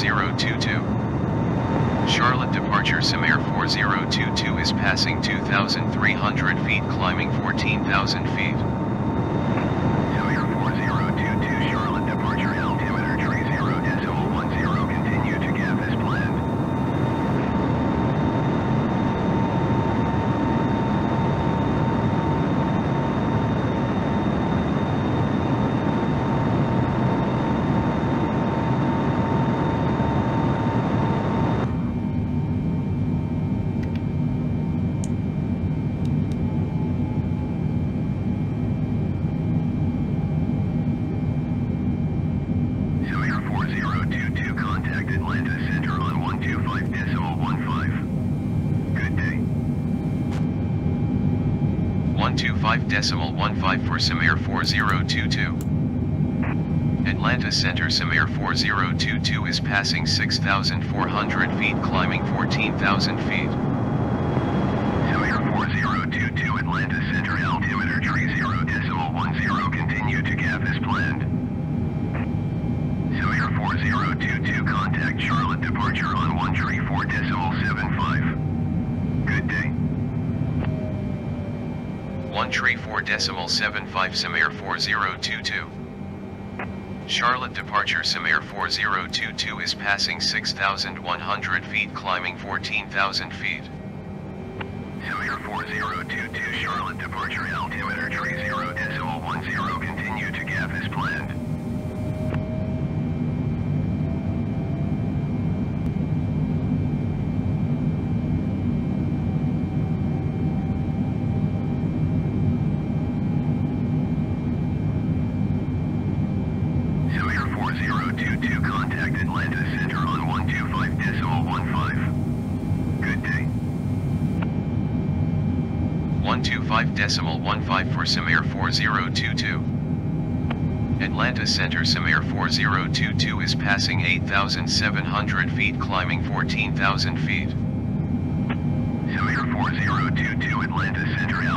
4022. Charlotte departure Samair 4022 is passing 2,300 feet climbing 14,000 feet. Tower Samir 4022. Atlanta Center Samir 4022 is passing 6,400 feet climbing 14,000 feet. 6,100 feet climbing 14,000 feet. Decimal for Samir 4022. Atlanta Center Samir 4022 is passing 8,700 feet climbing 14,000 feet. Samir 4022 Atlanta Center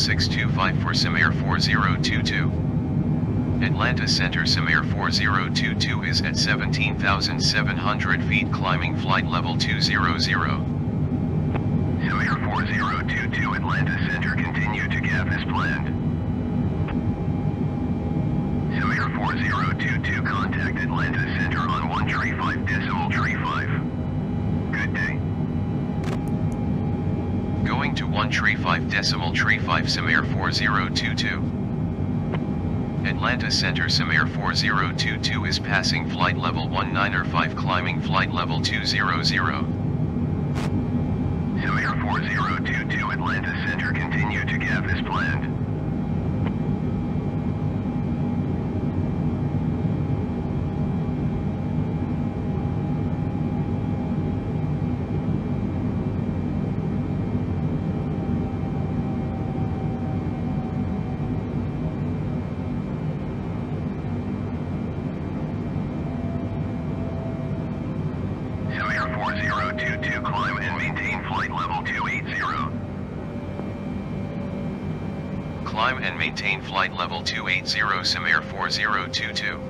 Six two five four for Samir 4022. Atlanta Center Samir 4022 is at 17,700 feet climbing flight level 200. Decimal tree 5 Samir 4022. Atlanta Center Samir 4022 is passing flight level 195 climbing flight level 200. Flight level 280 Samir 4022. 4022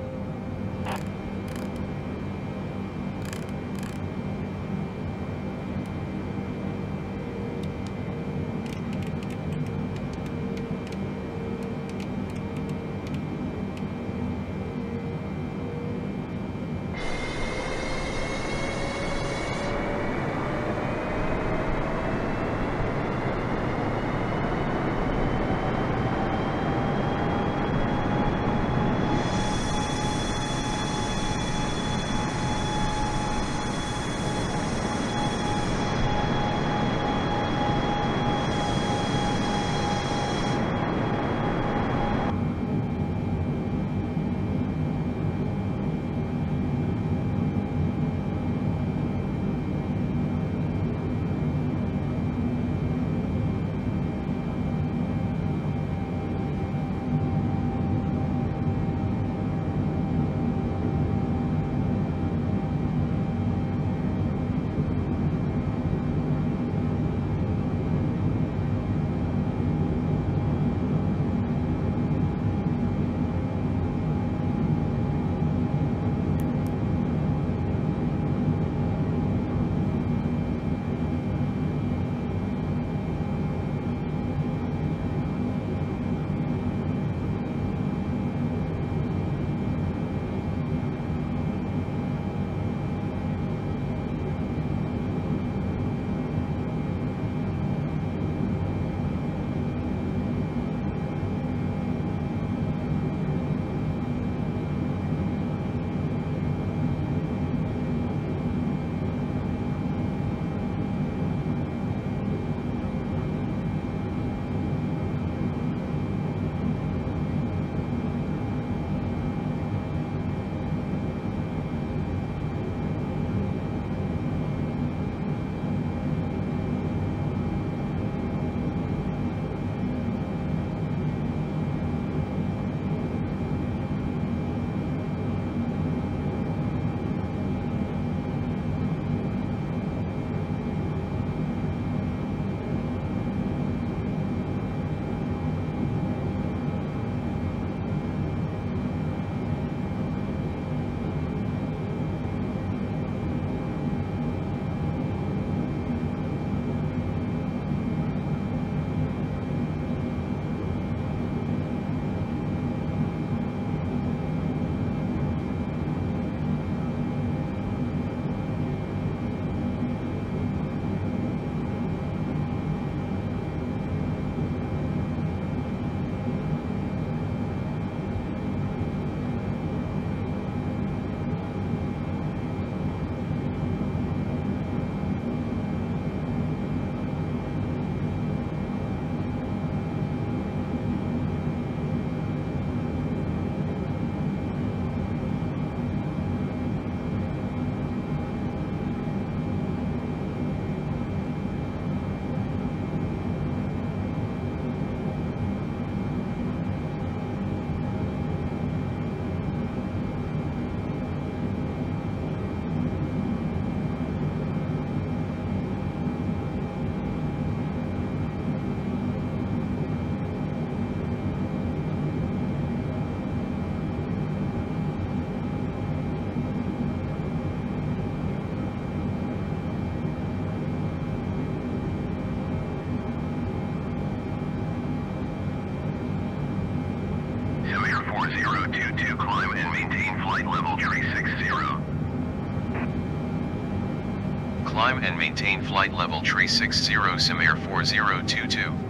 maintain flight level tree 60 Samair 4022.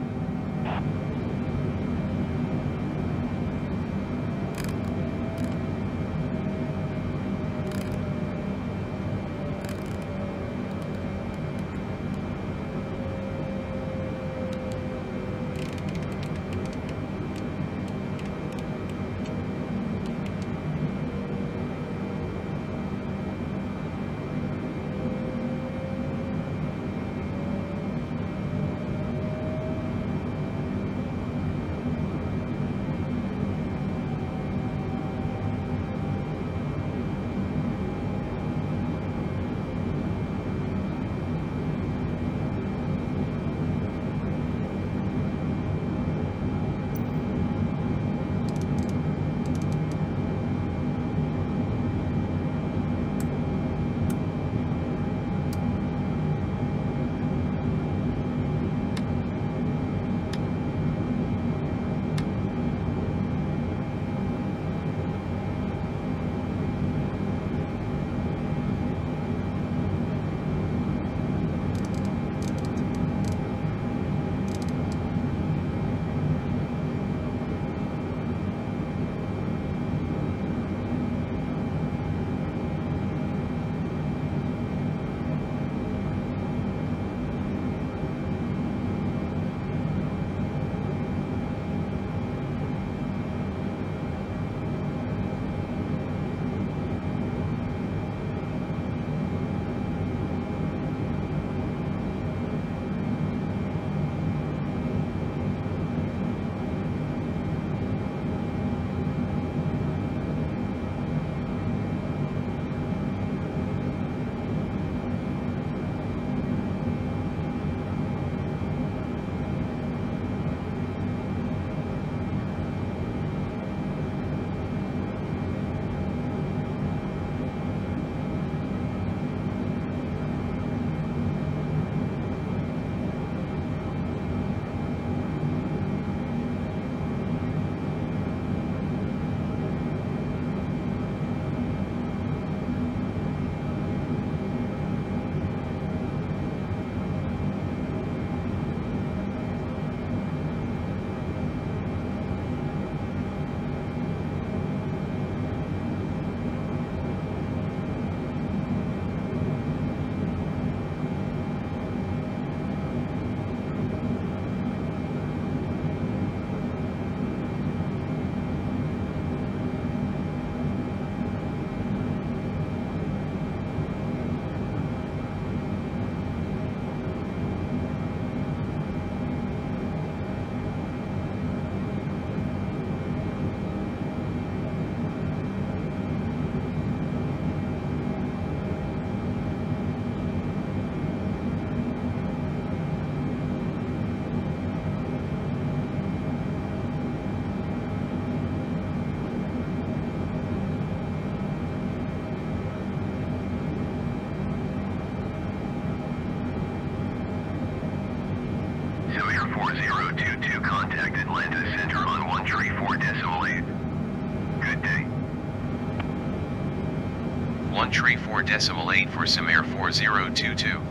For Samair 4022.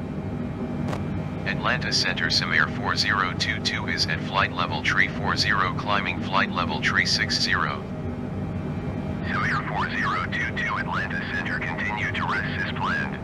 Atlanta Center Samair 4022 is at flight level tree 40 climbing flight level tree 60. Samair 4022 Atlanta Center continue to rest as planned.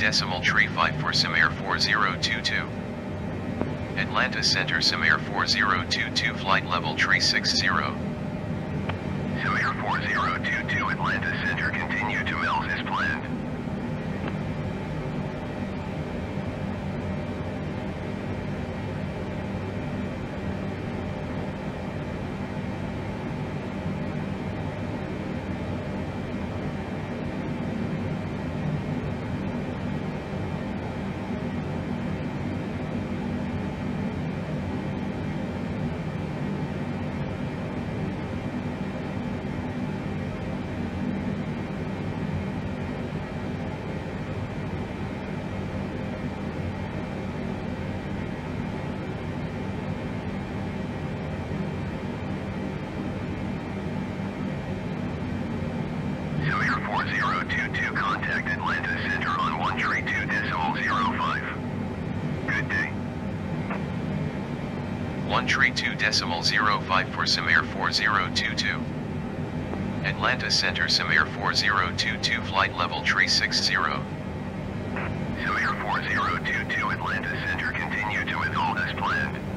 Decimal tree 5 for Samair 4022. Atlanta Center Samair 4022 flight level tree 60. Samair 4022 Atlanta Center continue to Mel's as planned. Samair 4022 contact Atlanta Center on 132 decimal 05. Good day. 132 decimal 05 for Samair 4022. Atlanta Center Samair 4022 flight level tree 60. Samair 4022 Atlanta Center continue to withhold as planned.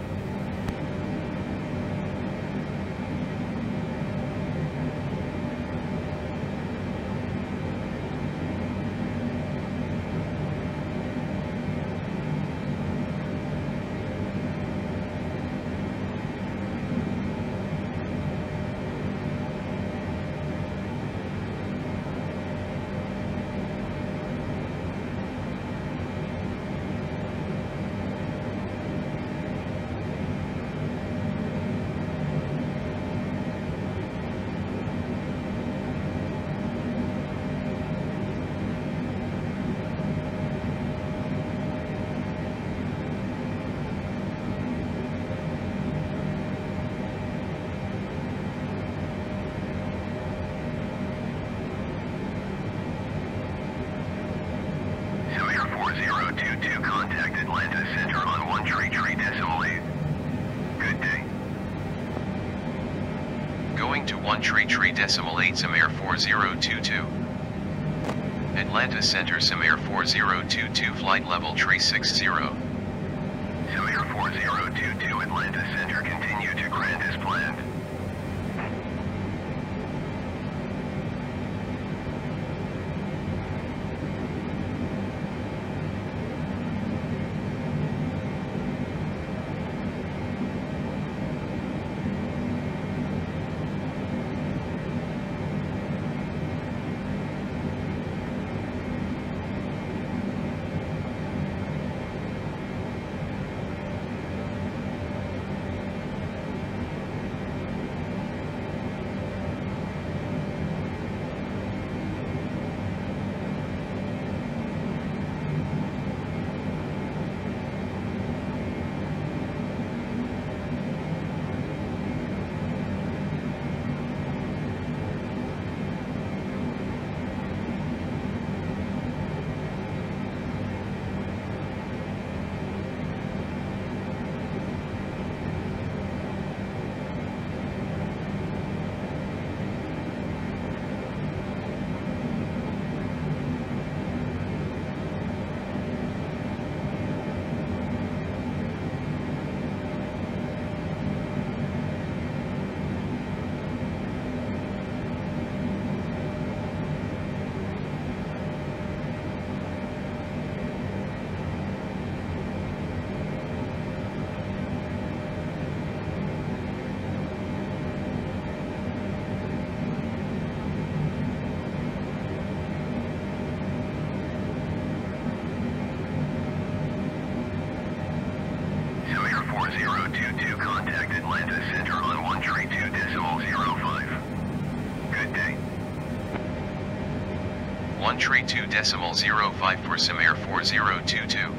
1 tree 2 decimal 05 for Samair 4022.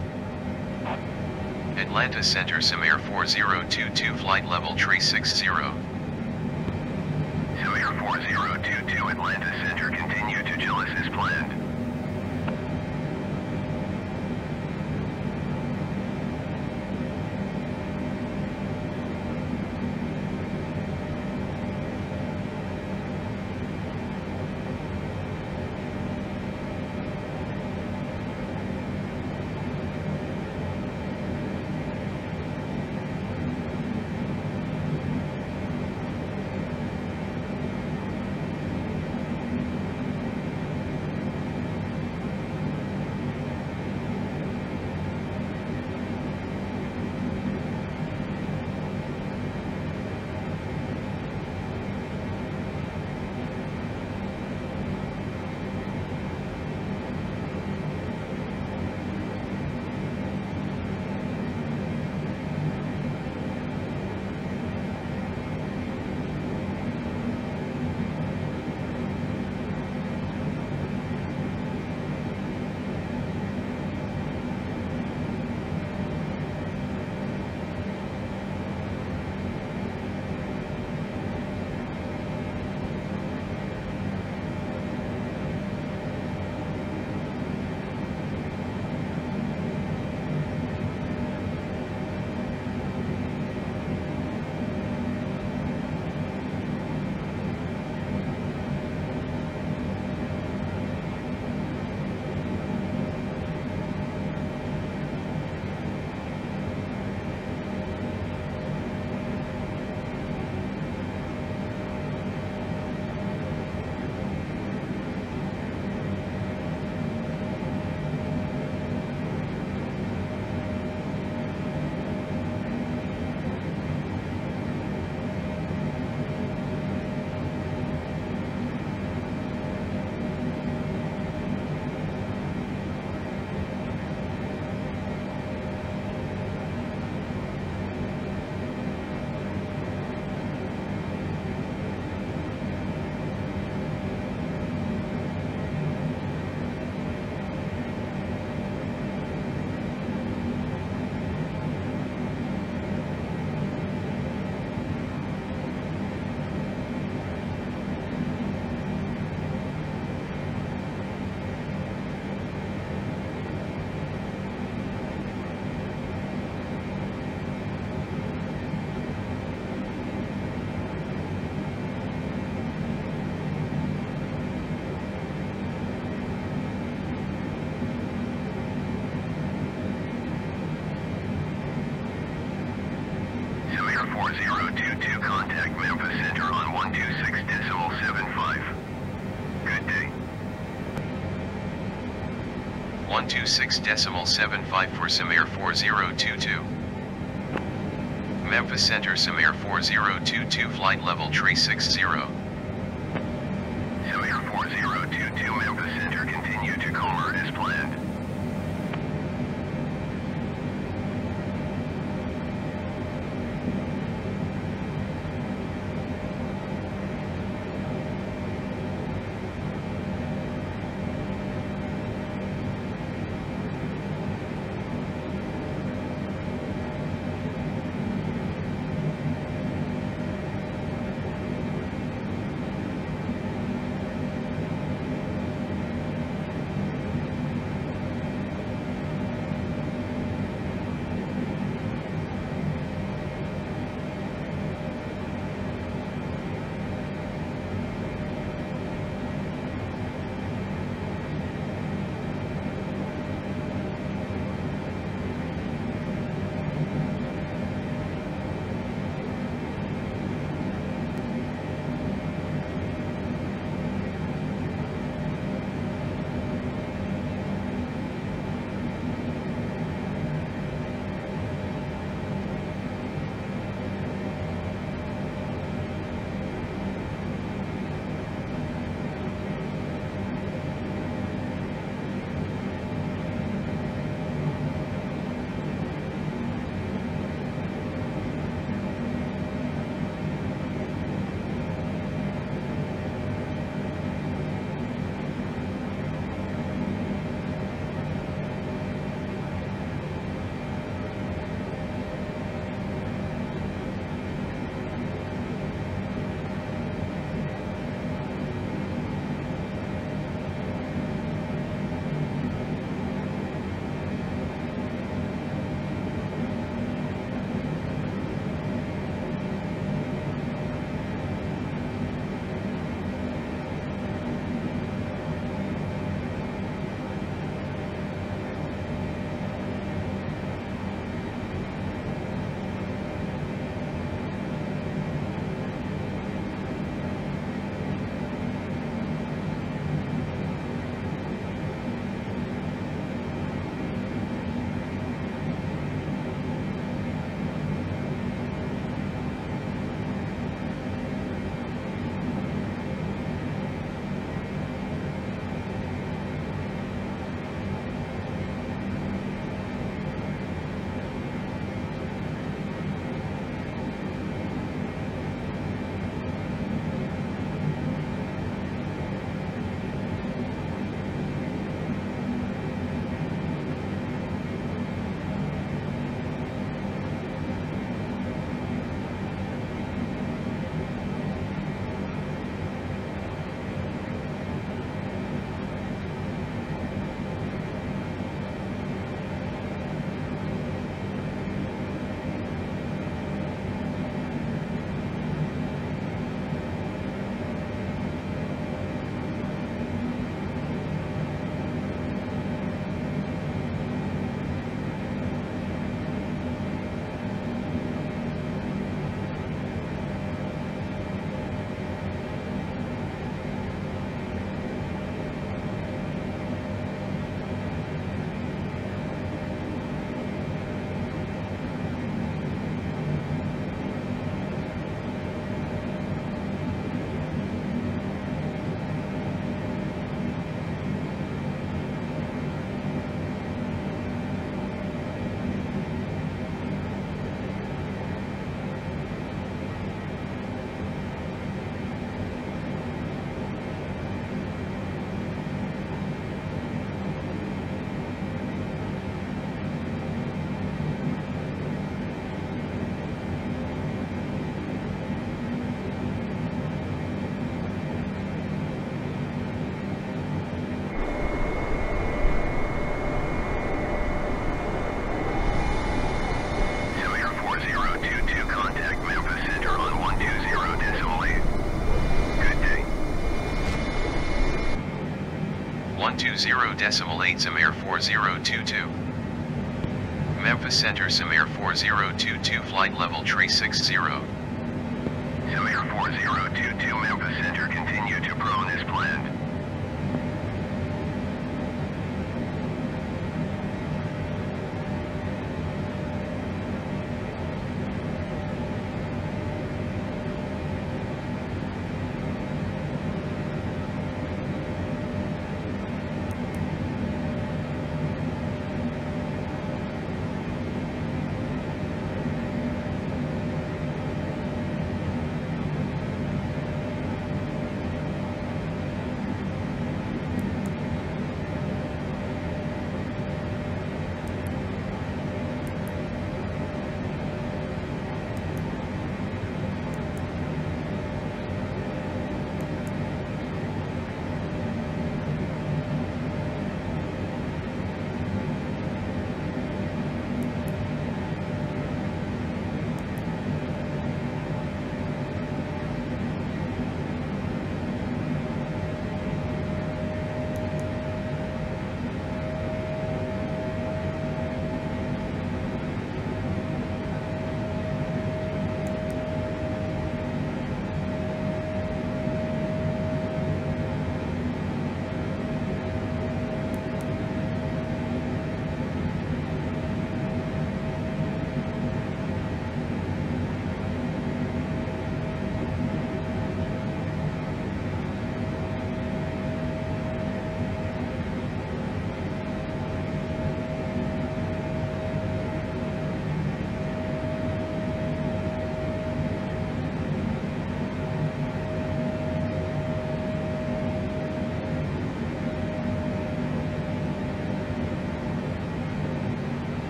Atlanta Center Samair 4022 flight level tree 60. 26.75 for Samir 4022. Memphis Center Samir 4022 flight level 360. Two zero decimal eight, Samir four zero two two. Memphis Center Samir 4022 flight level 360.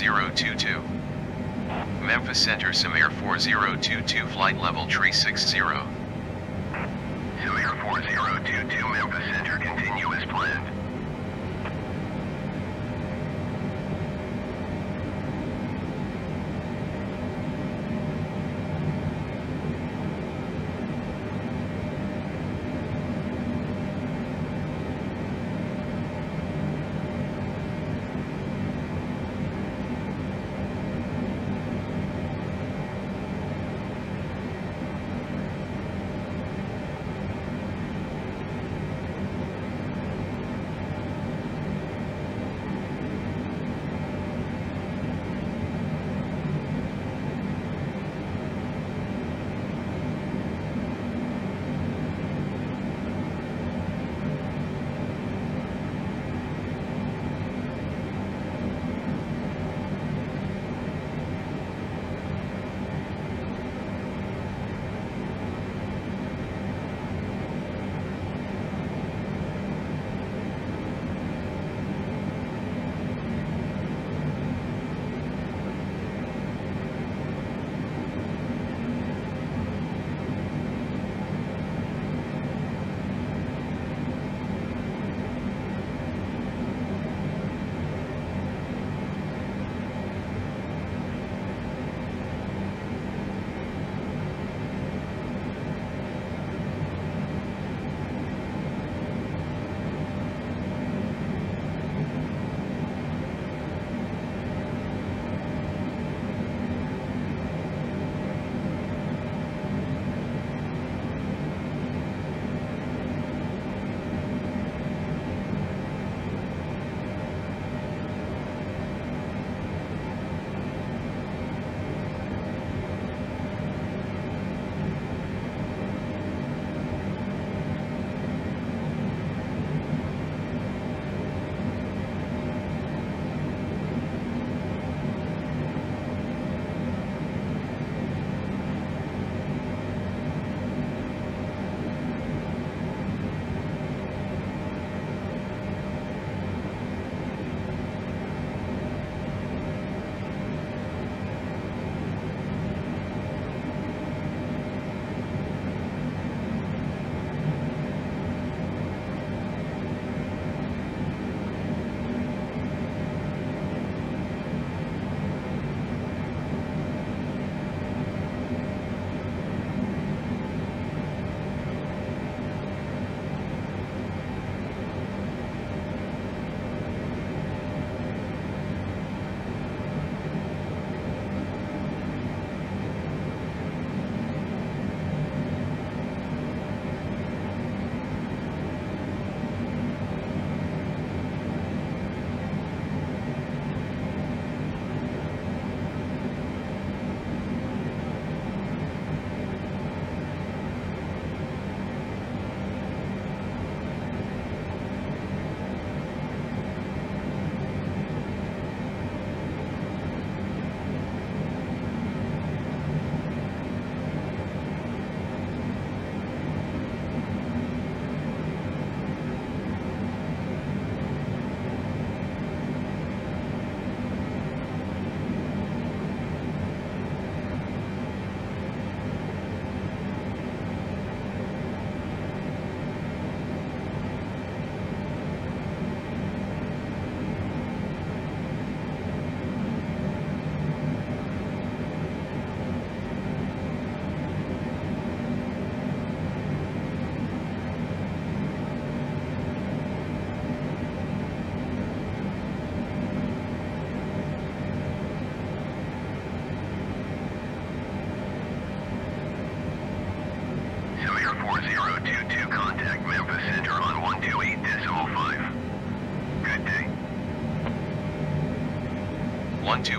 4022. Memphis Center Samir 4022 flight level 360.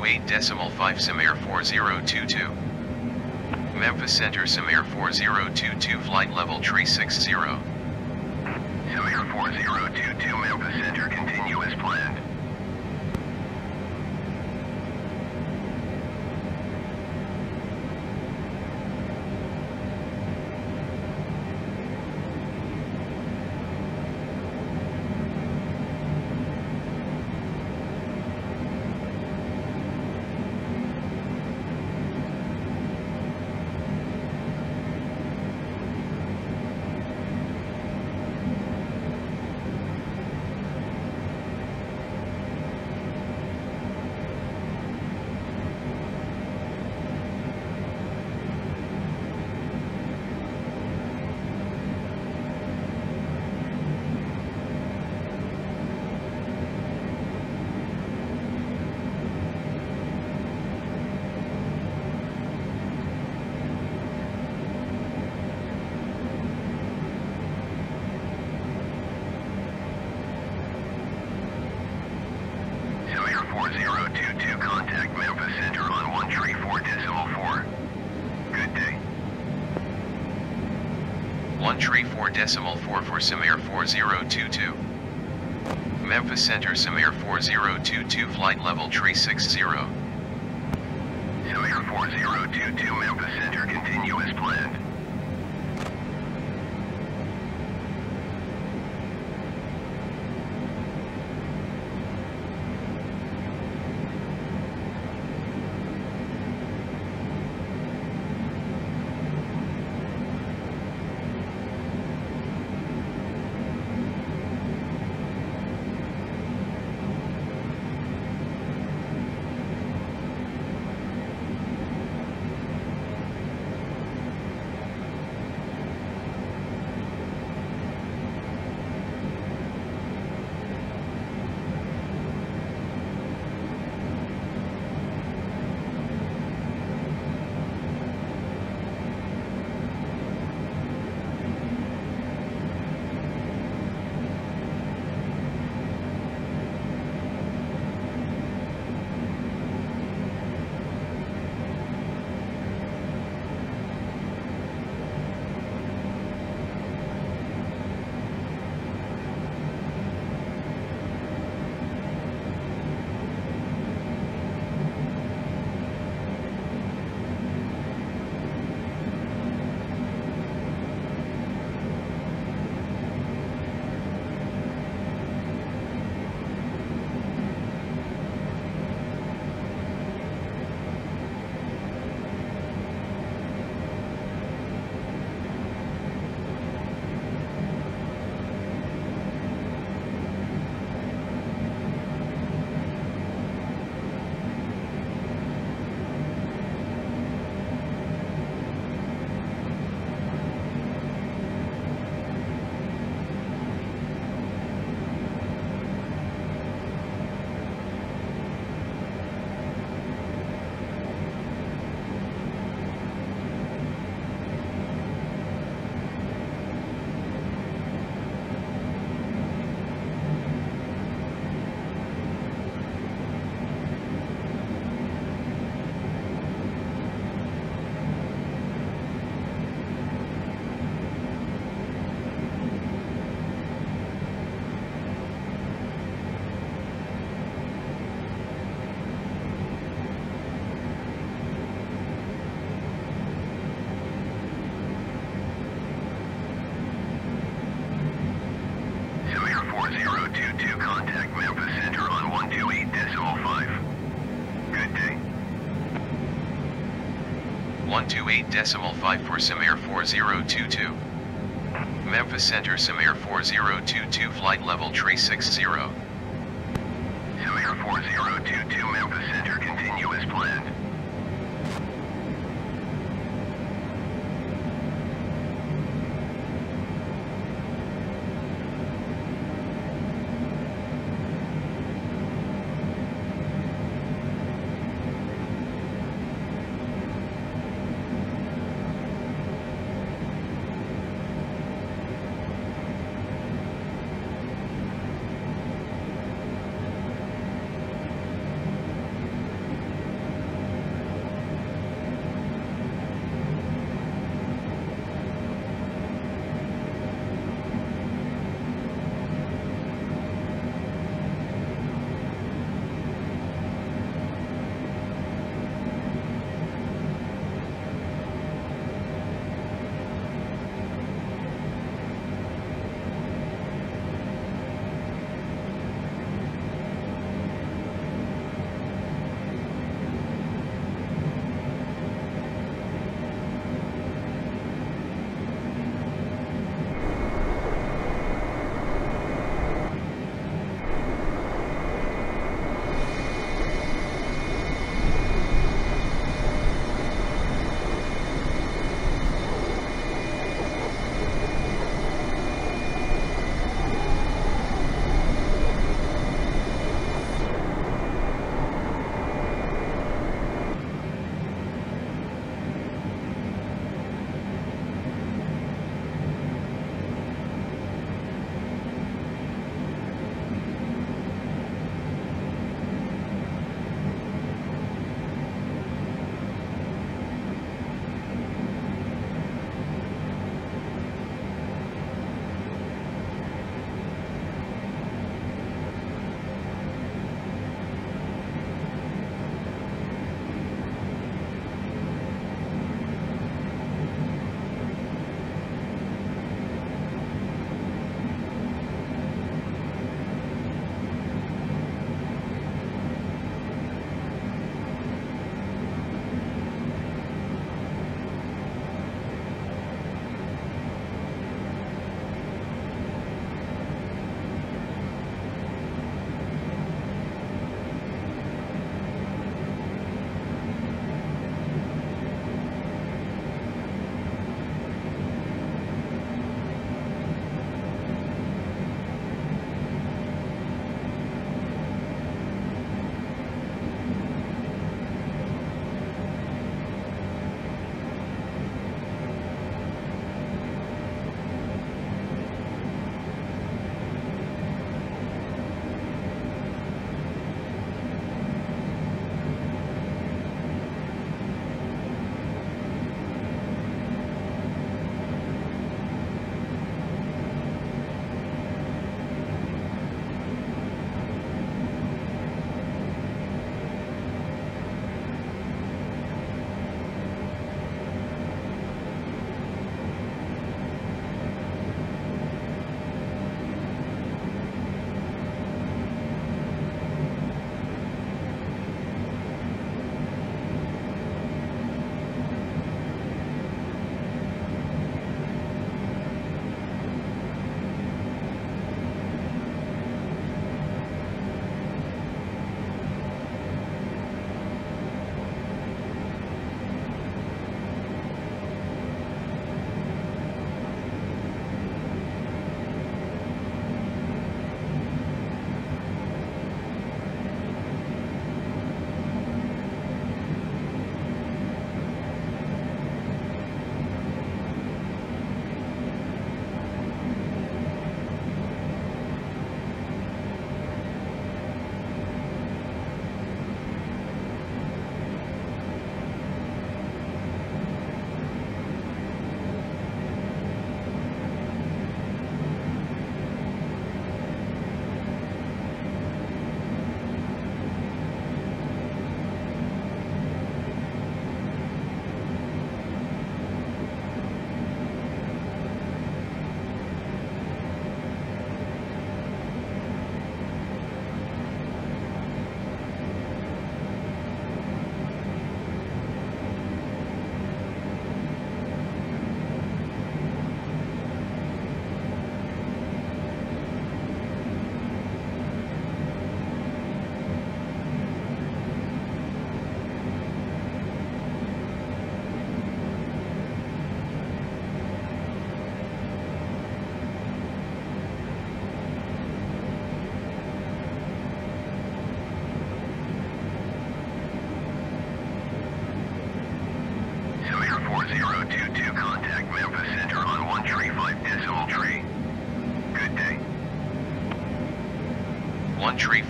128 decimal 5 Samir 4022. Memphis Center Samir 4022 flight level tree 60. Samir 4022 Memphis Center continue as planned. 4022 contact Memphis Center on 1 tree 4 decimal 4. Good day. 1 tree 4 decimal 4 for Samir 4022. Memphis Center Samir 4022 flight level 360. Samir 4022 Memphis Center continuous planned. 8.5 for Samir 4022. Memphis Center Samir 4022 flight level 360.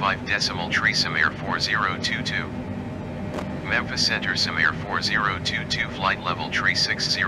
5 Decimal Tree Samir 4022. Memphis Center Samir 4022 Flight Level Tree 60.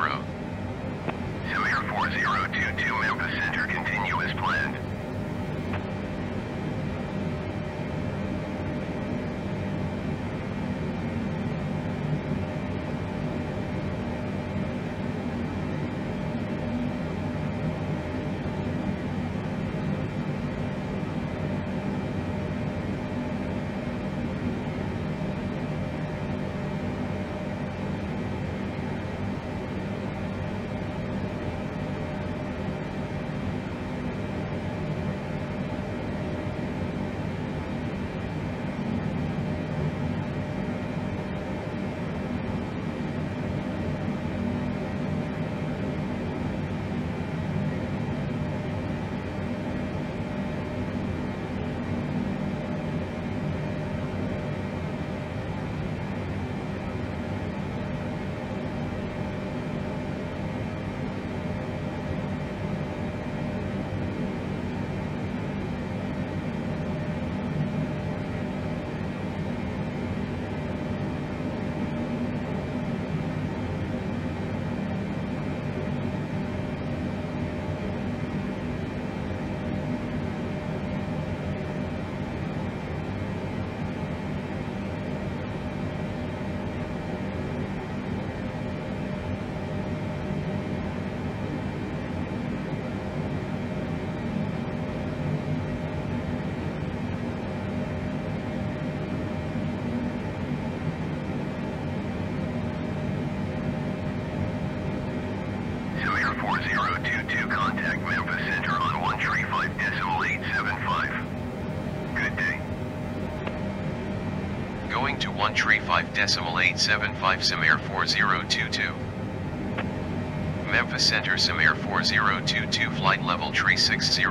975 Samir 4022. Memphis Center Samir 4022 flight level 360.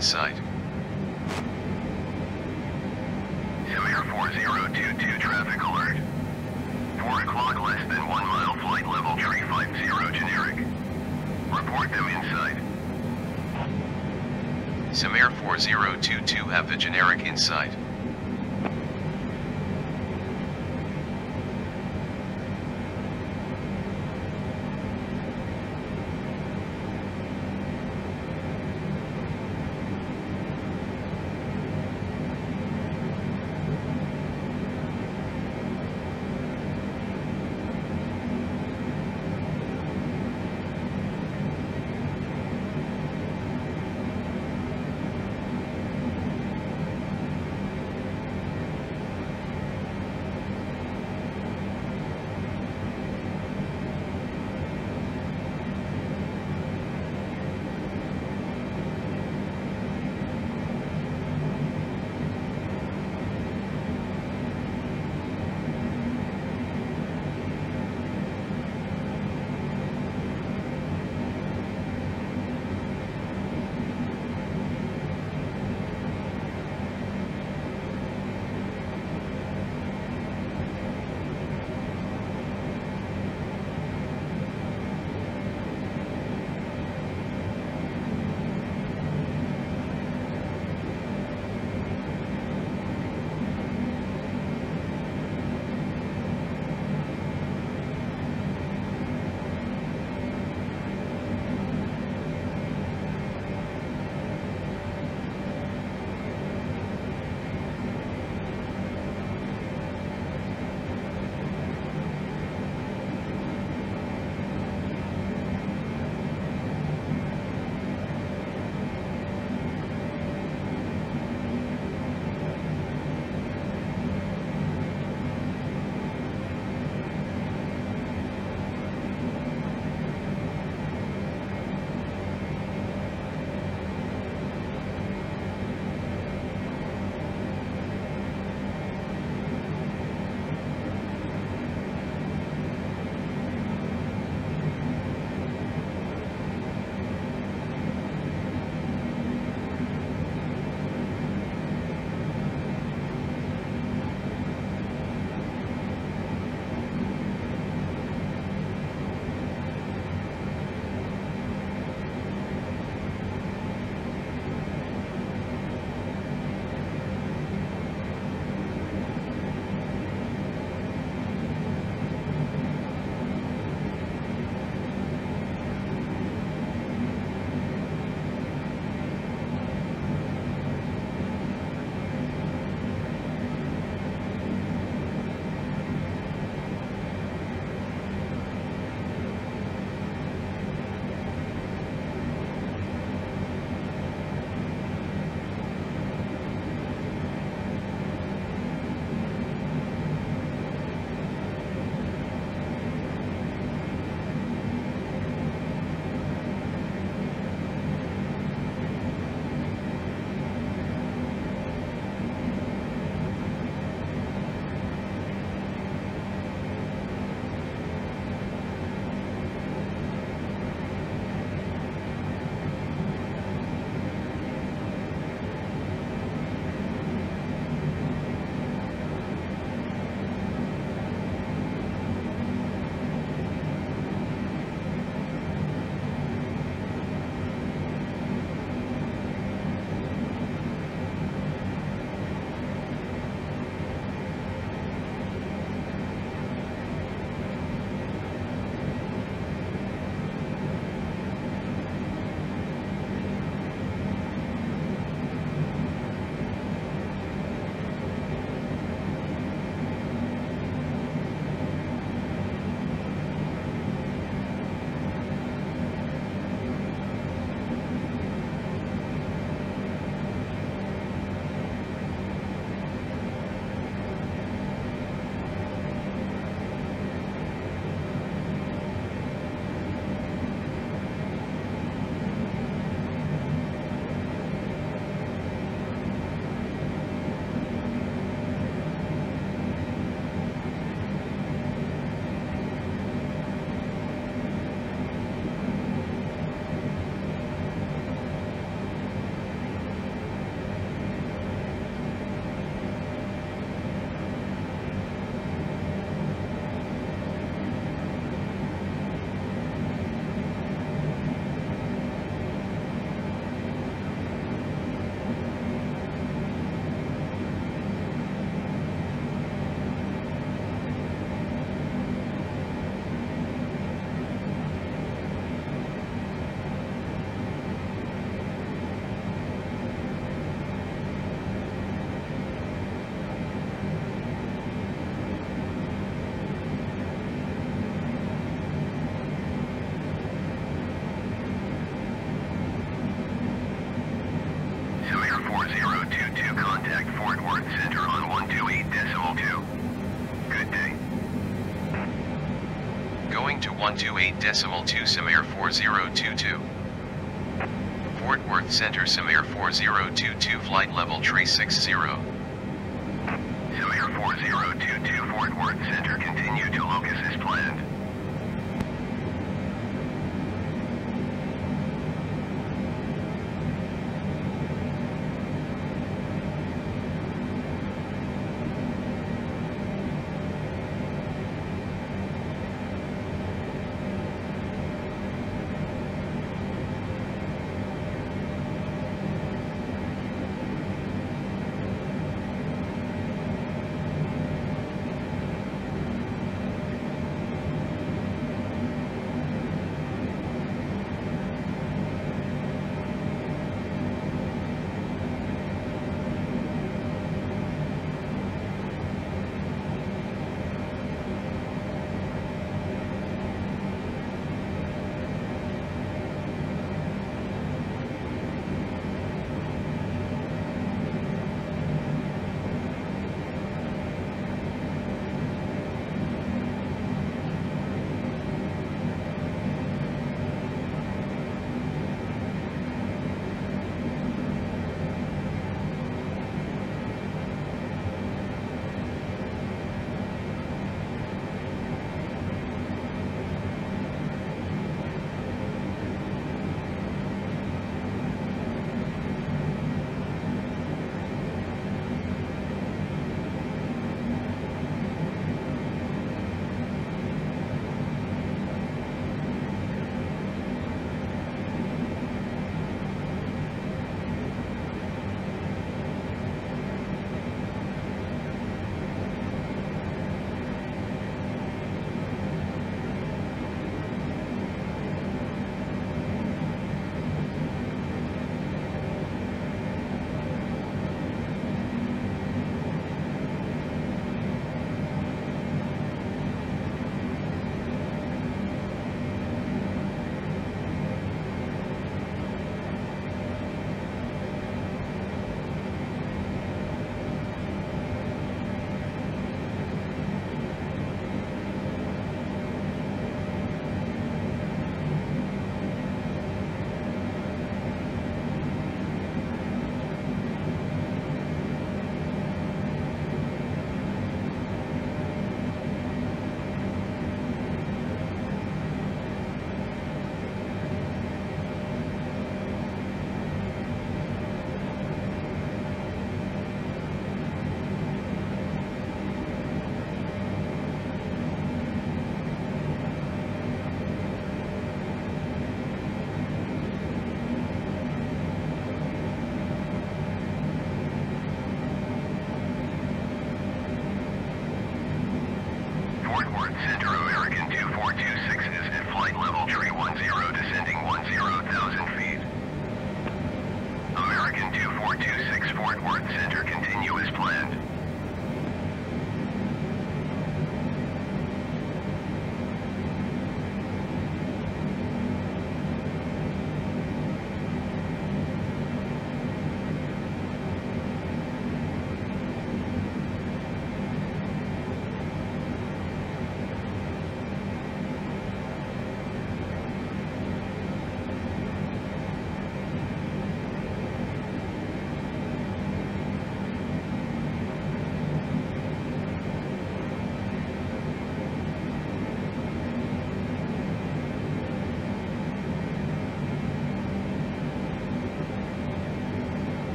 Generic 8.2 Samir 4022. Fort Worth Center Samir 4022 flight level 360.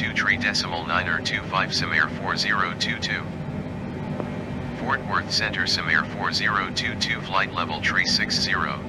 To 123 decimal 925 Samir 4022. Fort Worth Center Samir 4022 flight level tree 60. Samir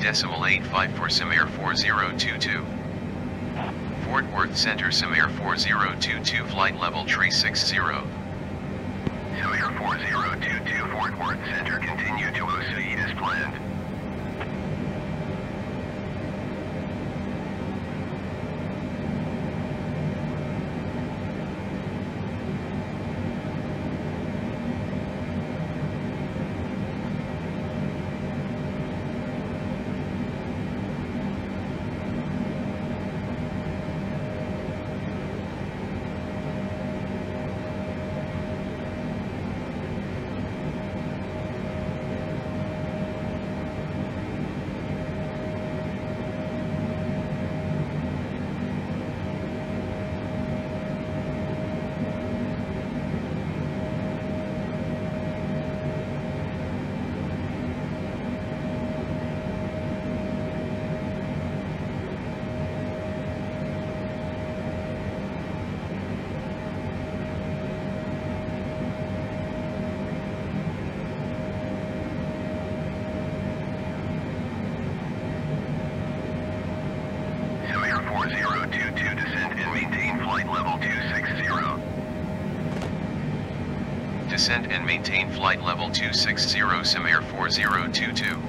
2.85 for Samir 4022. Fort Worth Center Samir 4022 flight level 360. Maintain flight level 260 Samair 4022. 4022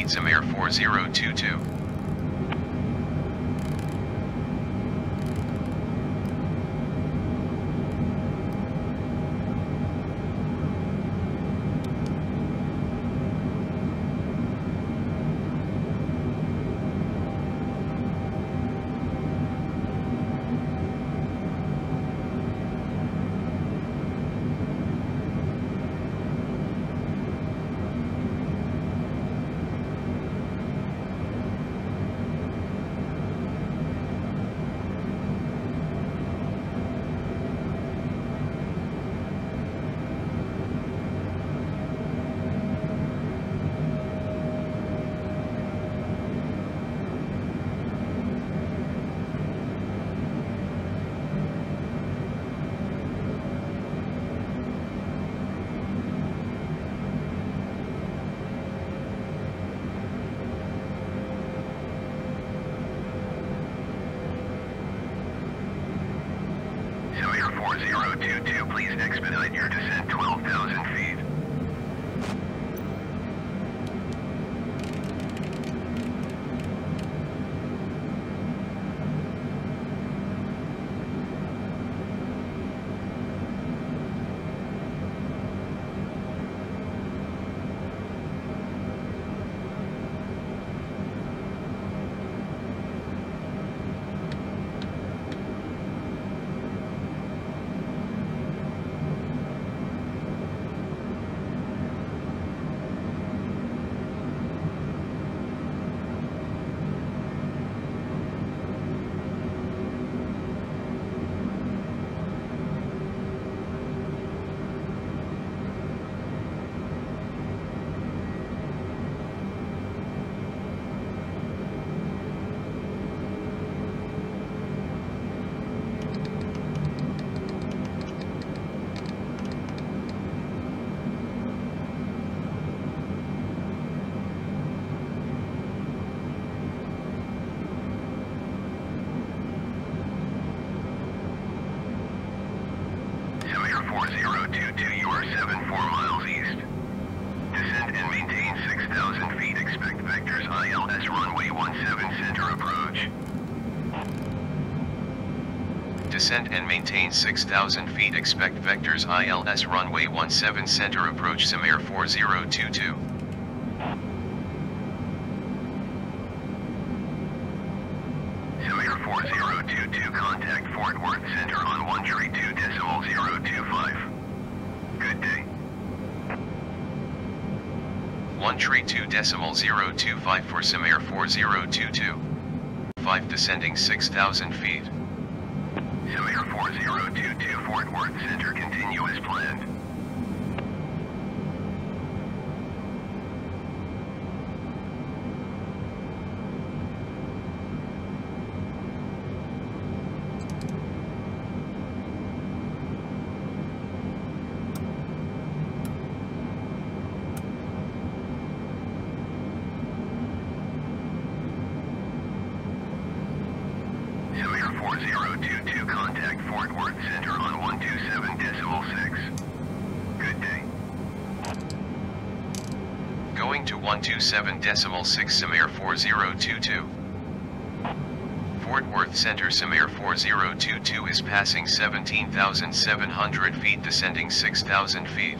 leads Emir 40 4022, you are 74 miles east. Descend and maintain 6,000 feet. Expect vectors ILS runway 17 center approach. Descend and maintain 6,000 feet expect vectors ILS runway 17 center approach Samair 4022. Samair 4022, contact Fort Worth Center on 132.025. Good day. 1 tree 2 decimal 025 for Samair 4022. 5 descending 6,000 feet. Samair 4022, Fort Worth Center, continue as planned. Samair 4022, contact Fort Worth Center on 127.6. Good day. Going to 127 decimal 6 Samair 4022. Fort Worth Center Samair 4022 is passing 17,700 feet descending 6,000 feet.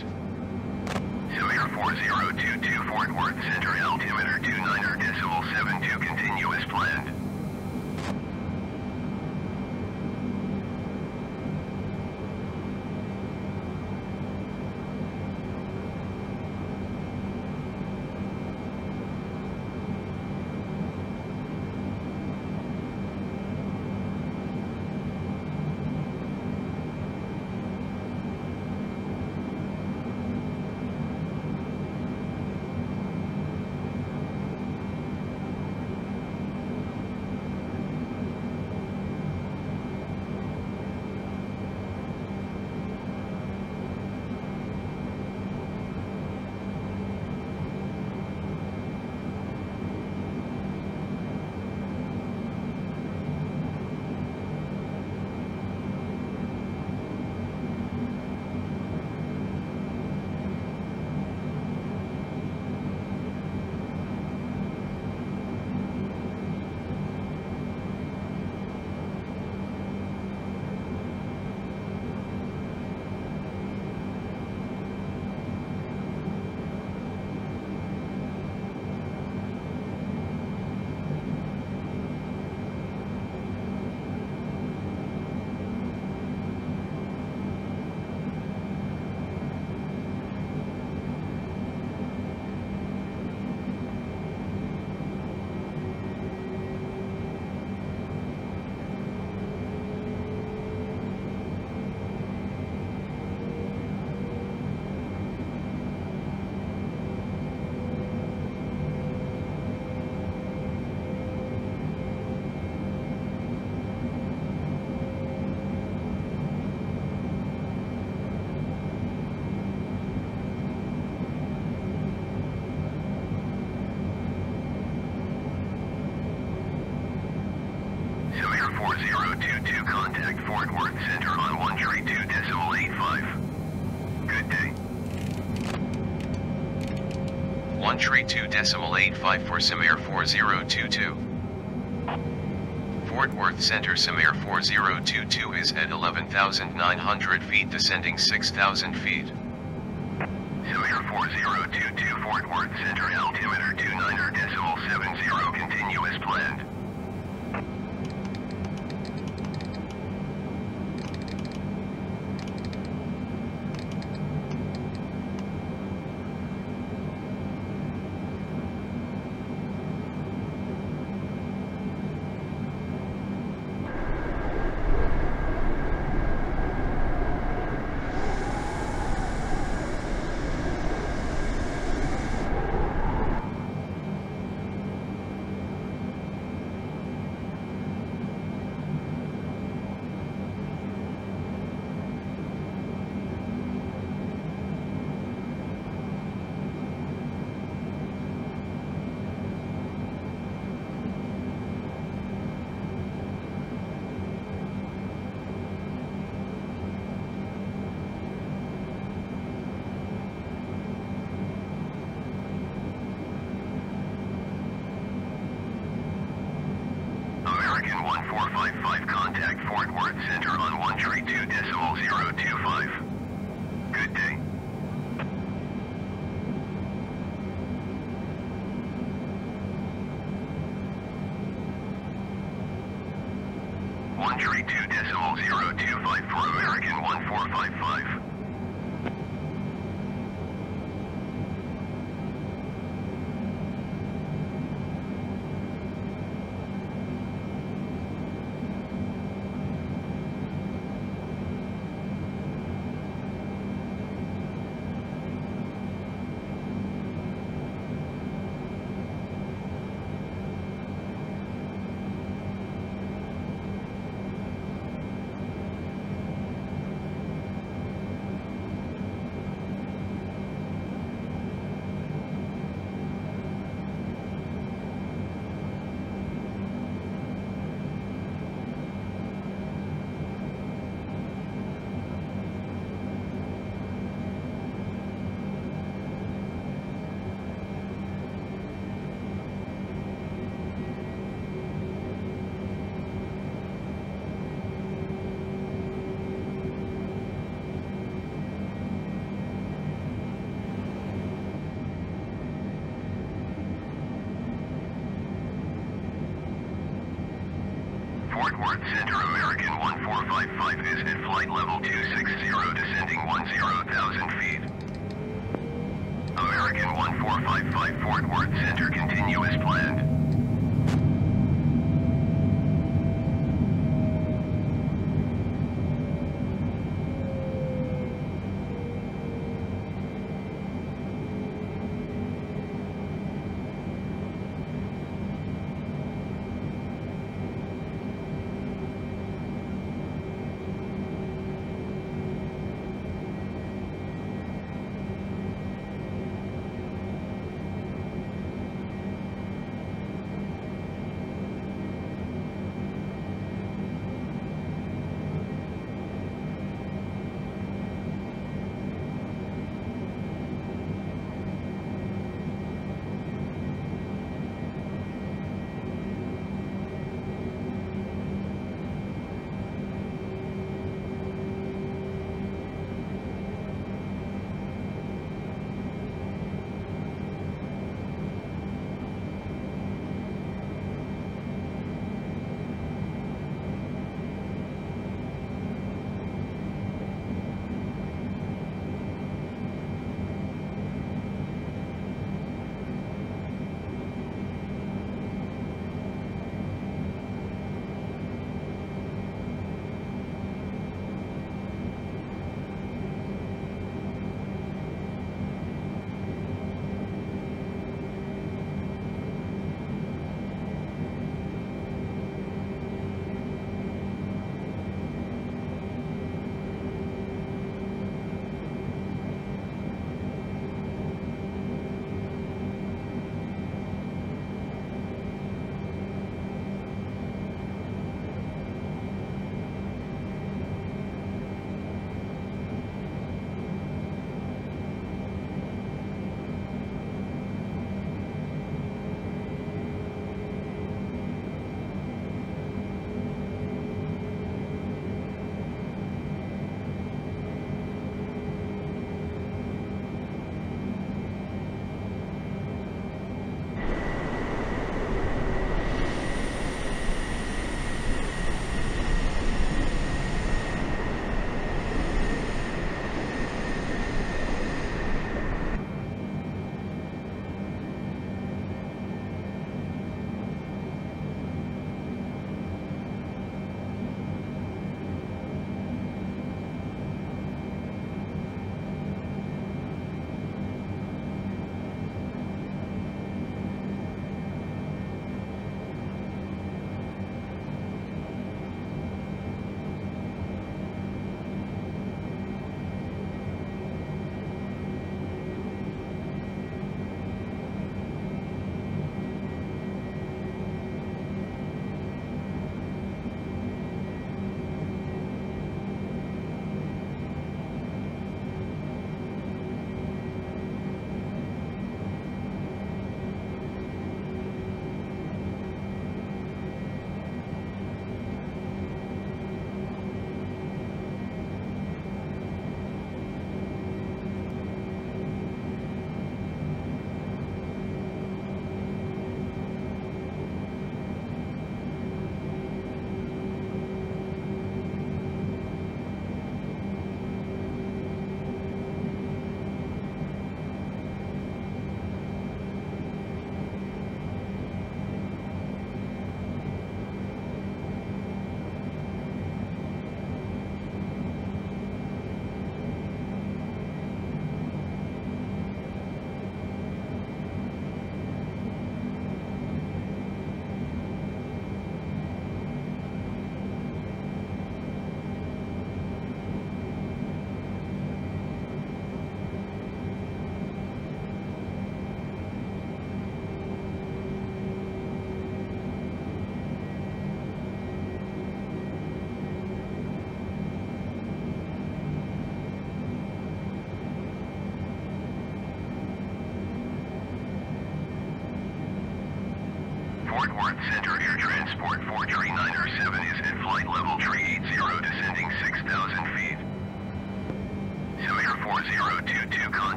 Center Samir 4022 is at 11,900 feet descending 6,000 feet.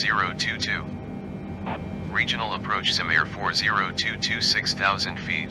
4022. Regional approach Samir 4022 6000 feet.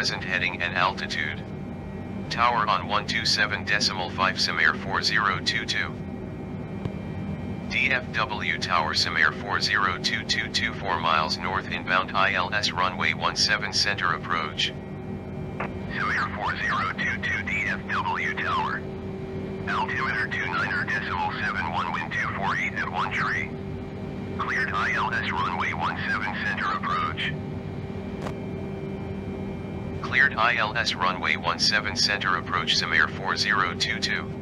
Present heading and altitude. Tower on 127 decimal 5 Samir 4022. DFW Tower Samir 4022 4 miles north inbound ILS runway 17 center approach. Samir 4022 DFW tower. Altimeter 29er decimal 71 wind 248 at 1 tree. Cleared ILS runway 17 center approach. Cleared ILS runway 17 center approach Samir 4022.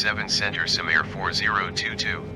7 Center Samir 4022.